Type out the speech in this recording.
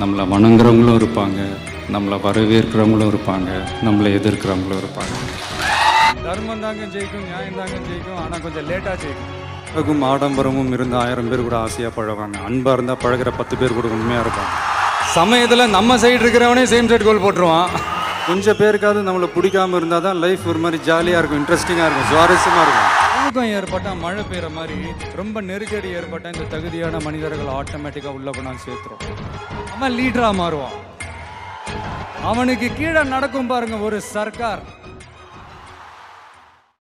நம்மளை வணங்குறவங்களும் இருப்பாங்க நம்மளை வரவேற்கிறவங்களும் இருப்பாங்க நம்மளை எதிர்க்கிறவங்களும் இருப்பாங்க. தர்மம் தாங்க ஜெயிக்கும் நியாயம் தாங்க ஜெயிக்கும் ஆனால் கொஞ்சம் லேட்டாக ஜெயிக்கும். அழகும் ஆடம்பரமும் இருந்த ஆயிரம் பேர் கூட ஆசையாக பழகுவாங்க. அன்பாக இருந்தால் பழகுற பத்து பேர் கூட உண்மையாக இருப்பாங்க. சமயத்தில் நம்ம சைடு இருக்கிறவனே சேம் சைடு கோல் போட்டுருவான். கொஞ்சம் பேருக்காவது நம்மளை பிடிக்காம இருந்தால் தான் லைஃப் ஒரு மாதிரி ஜாலியாக இருக்கும் இன்ட்ரெஸ்டிங்காக இருக்கும் சுவாரஸ்யமாக இருக்கும். தூக்கம் ஏற்பட்டால் மழை பெய்கிற மாதிரி ரொம்ப நெருக்கடி ஏற்பட்டால் இந்த தகுதியான மனிதர்கள் ஆட்டோமேட்டிக்காக உள்ள கொண்டாந்து சேர்த்துரும். அவன் லீடராக மாறுவான். அவனுக்கு கீழே நடக்கும் பாருங்க ஒரு சர்க்கார்.